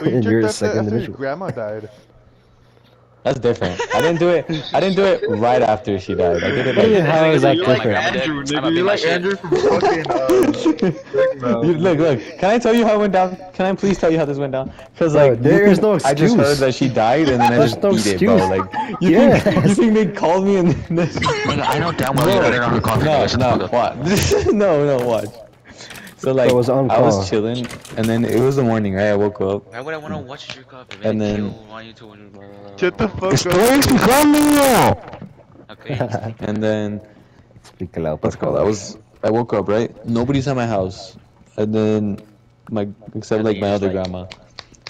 Well, you and you're a off second after your individual. grandma died. That's different. I didn't do it. I didn't do it right after she died. I did it Yeah, like. how is that You're like different? Andrew, nigga. You're like. Andrew from fucking. Uh, You, look, look. Can I tell you how it went down? Can I please tell you how this went down? Because like you there is think- no I just heard that she died and then I just no beat it, bro. Like you Yes. think you think they called me and then Nigga, I know damn well you better not call me. no, no, fuck what? no, no, watch. So like, it was on I was chilling, and then it was the morning, right? I woke up, Why would I want to watch you jerk off? If And then- kill, want you to blah, blah, blah, Shut the fuck up. Okay. and then Speak loud, what's por it called? I was, I woke up, right? Nobody's at my house, and then my except like my other like- grandma,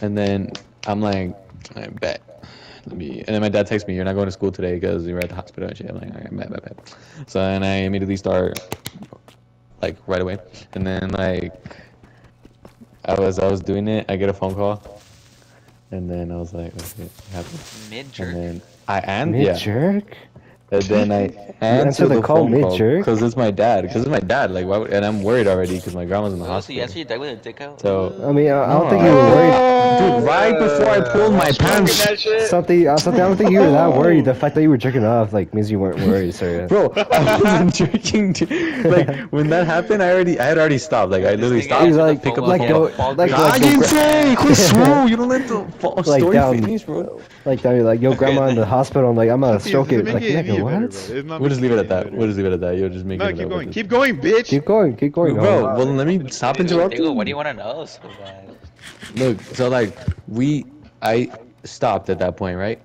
and then I'm like, I bet. Let me, and then my dad texts me, "You're not going to school today because you're at the hospital and shit." I'm like, "All right, bet, bet, bet." So then I immediately start, like right away, and then like, I was I was doing it. I get a phone call, and then I was like, "Okay, it happened." Mid And jerk. then I and Mid yeah, jerk? And then I answer answer the the call phone call mid-jerk? because it's my dad. Because it's my dad. Like, why? Would, and I'm worried already because my grandma's in the Oh, so you hospital. actually died with a dick out? So I mean, I, I don't No, think you were worried. Dude, right before I pulled my pants, Something, uh, something. I don't think you were that worried. The fact that you were jerking off like means you weren't worried, sir. bro, I wasn't drinking. To, like when that happened, I already, I had already stopped. Like I literally thing stopped. He's answered like, pick up phone the like, like, phone. go, like, I like, I go didn't say, quit swole. You don't let the fo- Like, story down. finish, bro. like, that, like, yo, grandma in the hospital. I'm like, I'm gonna stroke it. it. is Like, making it nigga, better, what? bro. It's not We'll just leave it at that. better. We'll just leave it at that. You'll just make No, it. keep going. with Keep going, bitch. Keep going, keep going. Bro, homie. well, let me stop Diego, interrupting. what do you want to know so bad? Look, so like we, I stopped at that point, right?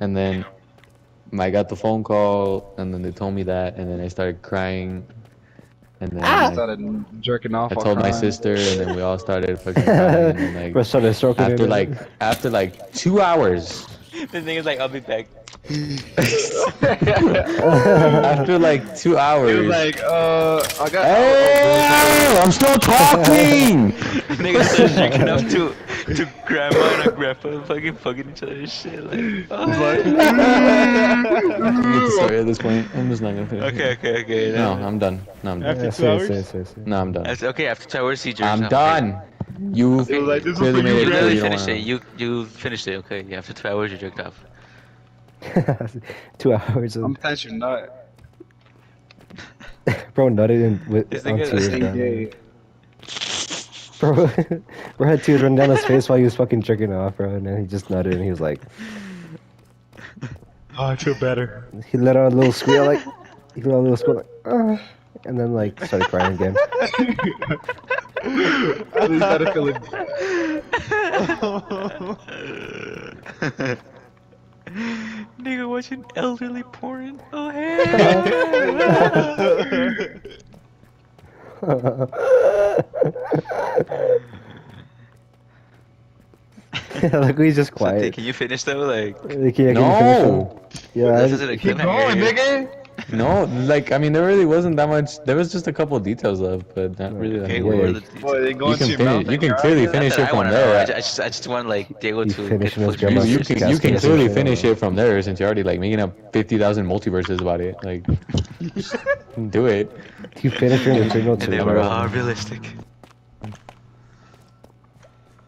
And then I got the phone call, and then they told me that, and then I started crying, and then I I, started jerking off. I while told my sister, and then we all started fucking crying, and then Bro, like started stroking after like after like two hours, the thing is like, I'll be back. after like two He was hours. like, uh, I got. Hey, I'm still talking. Niggas start jerking off to, to grandma and a grandpa fucking fucking each other and shit. Like, oh. I'm get at this point. I'm just not gonna finish. okay, okay, okay. No, I'm done. No, I'm done. After two say hours? No, I'm done. That's okay. After two hours, he jerks I'm off. done. You It like, this is clearly you, made it You clear literally you don't finished wanna- it. You you finished it. Okay. Yeah. After two hours, you jerked off. Two hours of I'm touching nut. bro nutted in with This on tears. Same down. day. Bro, bro had tears run down his face while he was fucking jerking off, bro, and then he just nutted and he was like, Oh, I feel better. he let out a little squeal like, he let out a little squeal like, and then like started crying again. At least started feeling. Nigga watching elderly porn. Oh hey. like he's just Something, quiet. Can you finish though? Like, Like, yeah, can you finish No. Yeah, this isn't a Keep clip going, here. nigga. No. Like I mean, there really wasn't that much. There was just a couple of details left, but not really. that Okay, much. what were the Boy, they You can finish. mouth. You can clearly finish it from wanna know. I there. I just, I just want like Diego You to finish get his full grandma's You, you can you can clearly finish it from there since you're already like making up fifty thousand multiverses about it. Like, do it. you finish your internal And too, they were bro. all realistic.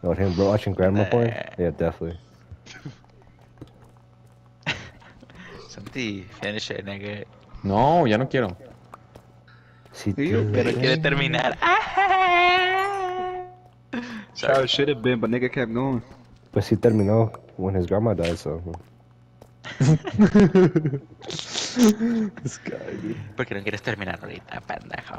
Oh, him, bro, watching grandma uh, porn? Yeah, definitely. Somebody finish it, nigga. No, ya no quiero. Si You tú better ves- Quiere terminar. Sorry, it should have been, but nigga kept going. Pues sí terminó when his grandma died, so. this guy, dude. ¿Por no quieres terminar ahorita, pendejo?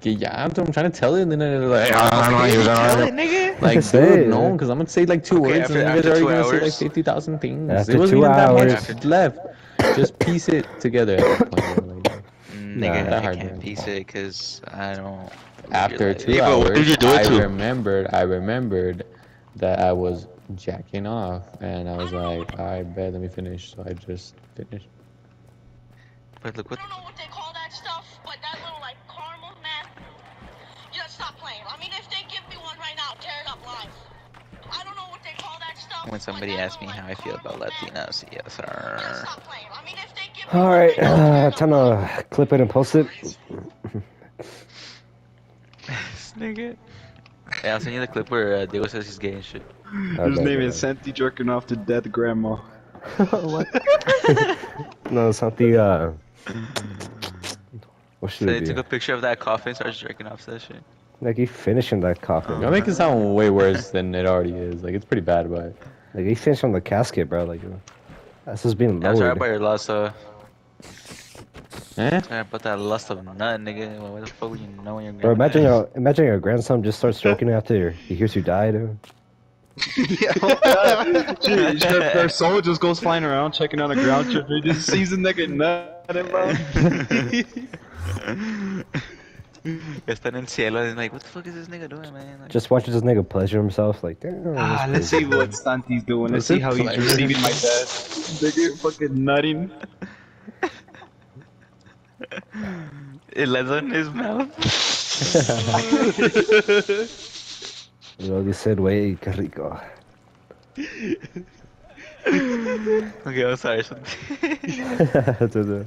Que ya, I'm trying to tell you, and then they're like, ah, no, you're gonna- Like, Say dude, no, because I'm gonna say like two Okay, words, after- and you guys are already two gonna say like fifty thousand things. After it wasn't two even that hours. much left. Just piece it together. At that point, like, mm, Nigga, Nah. I hard, can't man. piece it because I don't. after two Yeah, hours, did you do it I to? remembered. I remembered that I was jacking off, and I was like, I bet let me finish. So I just finished. But look what. I don't know what they call that stuff, but that little like caramel, man. You gotta stop playing. I mean, if they give me one right now, tear it up live. I don't know what they call that stuff. When somebody that asks me how I feel about caramel, man. Yes, You gotta sir. Stop playing. I mean, if they give me one Alright, right now, tear uh, time to clip it and post it. This nigga. Yeah, I'll send you the clip where uh, Diego says he's gay and shit. His Okay, name okay. is Santi jerking off to dead grandma. what? no, it's not the uh. What So should they took a picture of that coffin, starts jerking off to that shit. Like he finishing that coffin. Y'all make it sound way worse than it already is. Like it's pretty bad, but Like he finished on the casket, bro. Like that's just being Yeah, sorry lowered. about your loss, uh. Eh? Sorry about that lust of nut, nigga. Well, Why the fuck would you know when you're Bro, gonna imagine your imagine your grandson just starts stroking after he hears you die, dude. Dude, their, their soul just goes flying around checking on the ground. Trip. He just sees a nigga nutting, bro. Ya está en el cielo and like, what the fuck is this nigga doing, man? Like, Just watches this nigga pleasure himself, like damn. Ah, let's see crazy. what Santi's doing. Let's see how he's pleasure? receiving my dad. Nigga fucking nutting. On his mouth. Luego dice, güey, qué rico. okay, I'm sorry. so- Entonces,